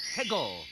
Hey, go.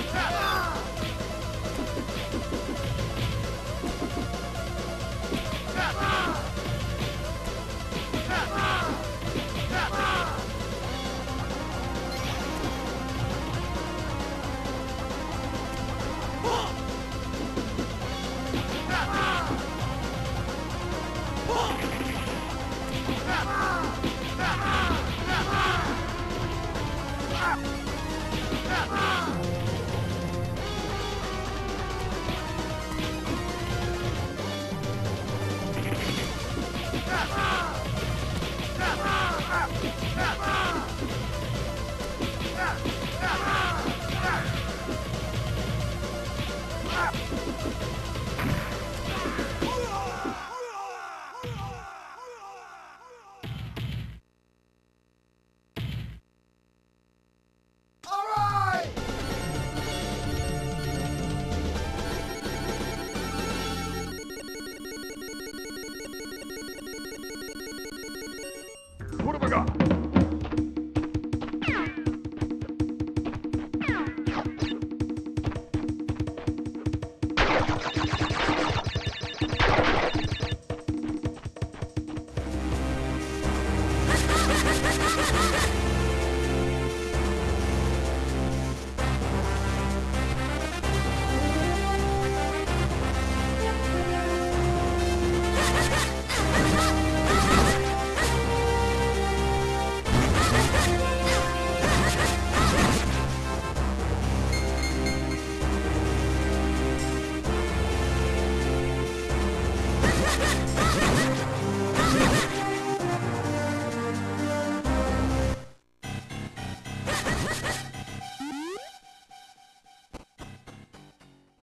Ah!